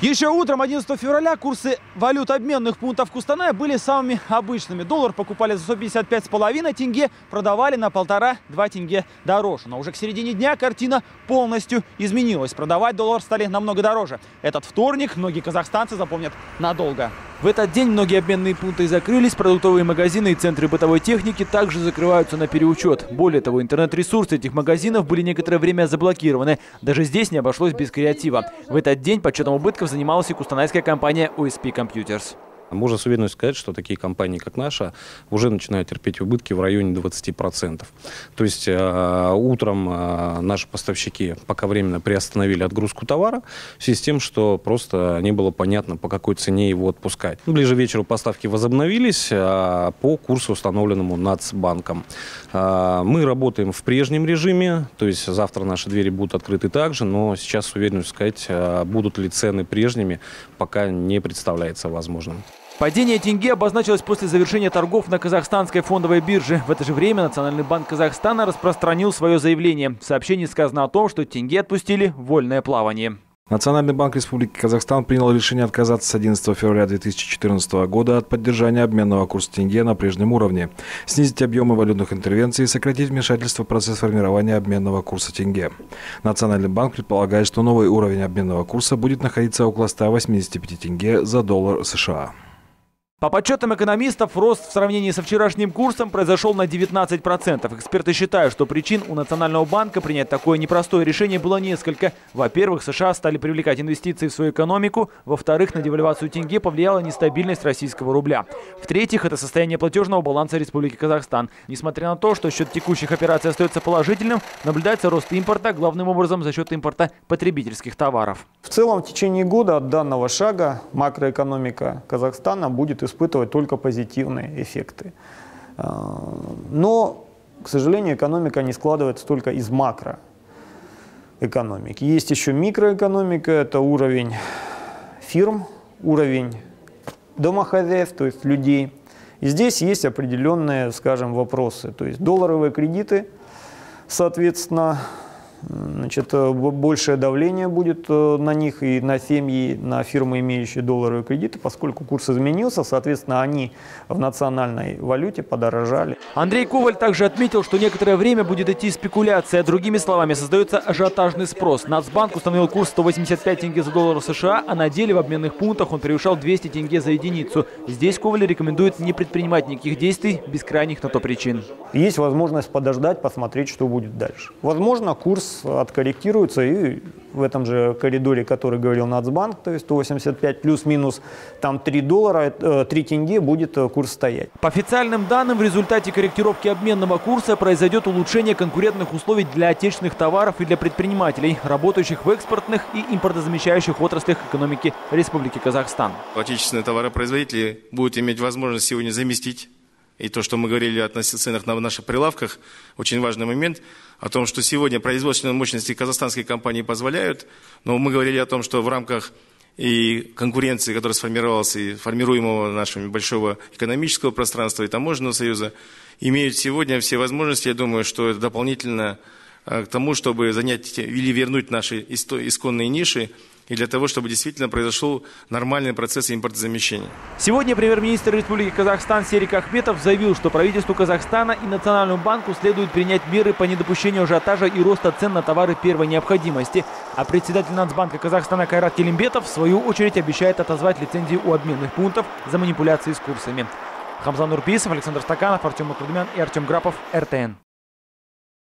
Еще утром 11 февраля курсы валют обменных пунктов Кустаная были самыми обычными. Доллар покупали за 155,5 тенге, продавали на полтора-два тенге дороже. Но уже к середине дня картина полностью изменилась. Продавать доллар стали намного дороже. Этот вторник многие казахстанцы запомнят надолго. В этот день многие обменные пункты закрылись, продуктовые магазины и центры бытовой техники также закрываются на переучет. Более того, интернет-ресурсы этих магазинов были некоторое время заблокированы. Даже здесь не обошлось без креатива. В этот день подсчетом убытков занималась и кустанайская компания OSP Computers. Можно с уверенностью сказать, что такие компании, как наша, уже начинают терпеть убытки в районе 20%. То есть э, утром э, наши поставщики пока временно приостановили отгрузку товара в связи с тем, что просто не было понятно, по какой цене его отпускать. Ближе к вечеру поставки возобновились э, по курсу, установленному Нацбанком. Э, мы работаем в прежнем режиме, то есть завтра наши двери будут открыты также, но сейчас с уверенностью сказать, э, будут ли цены прежними, пока не представляется возможным. Падение тенге обозначилось после завершения торгов на казахстанской фондовой бирже. В это же время Национальный банк Казахстана распространил свое заявление. В сообщении сказано о том, что тенге отпустили в вольное плавание. Национальный банк Республики Казахстан принял решение отказаться с 11 февраля 2014 года от поддержания обменного курса тенге на прежнем уровне, снизить объемы валютных интервенций и сократить вмешательство в процесс формирования обменного курса тенге. Национальный банк предполагает, что новый уровень обменного курса будет находиться около 185 тенге за доллар США. По подсчетам экономистов, рост в сравнении со вчерашним курсом произошел на 19%. Эксперты считают, что причин у Национального банка принять такое непростое решение было несколько. Во-первых, США стали привлекать инвестиции в свою экономику. Во-вторых, на девальвацию тенге повлияла нестабильность российского рубля. В-третьих, это состояние платежного баланса Республики Казахстан. Несмотря на то, что счет текущих операций остается положительным, наблюдается рост импорта, главным образом за счет импорта потребительских товаров. В целом, в течение года от данного шага макроэкономика Казахстана будет испытывать только позитивные эффекты. А, но, к сожалению, экономика не складывается только из макроэкономики. Есть еще микроэкономика, это уровень фирм, уровень домохозяйств, то есть людей. И здесь есть определенные, скажем, вопросы. То есть долларовые кредиты, соответственно, Значит, э, большее давление будет э, на них и на семьи, на фирмы, имеющие долларовые кредиты, поскольку курс изменился, соответственно, они в национальной валюте подорожали. Андрей Коваль также отметил, что некоторое время будет идти спекуляция. Другими словами, создается ажиотажный спрос. Нацбанк установил курс 185 тенге за доллар США, а на деле в обменных пунктах он превышал 200 тенге за единицу. Здесь Коваль рекомендует не предпринимать никаких действий без крайних на то причин. Есть возможность подождать, посмотреть, что будет дальше. Возможно, курс откорректируется и в этом же коридоре, который говорил Нацбанк, то есть 185 плюс-минус там 3 доллара, 3 э, тенге будет э, курс стоять. По официальным данным, в результате корректировки обменного курса произойдет улучшение конкурентных условий для отечественных товаров и для предпринимателей, работающих в экспортных и импортозамещающих отраслях экономики Республики Казахстан. Отечественные товаропроизводители будут иметь возможность сегодня заместить и то, что мы говорили относительно ценах на наших прилавках, очень важный момент, о том, что сегодня производственные мощности казахстанской компании позволяют, но мы говорили о том, что в рамках и конкуренции, которая сформировалась, и формируемого нашими большого экономического пространства и таможенного союза, имеют сегодня все возможности, я думаю, что это дополнительно э, к тому, чтобы занять или вернуть наши исконные ниши, и для того, чтобы действительно произошел нормальный процесс импортозамещения. Сегодня премьер-министр Республики Казахстан Серик Ахметов заявил, что правительству Казахстана и Национальному банку следует принять меры по недопущению ажиотажа и роста цен на товары первой необходимости. А председатель Нацбанка Казахстана Кайрат Келимбетов в свою очередь обещает отозвать лицензии у обменных пунктов за манипуляции с курсами. Хамзан Нурписов, Александр Стаканов, Артем Макрудумян и Артем Грапов, РТН.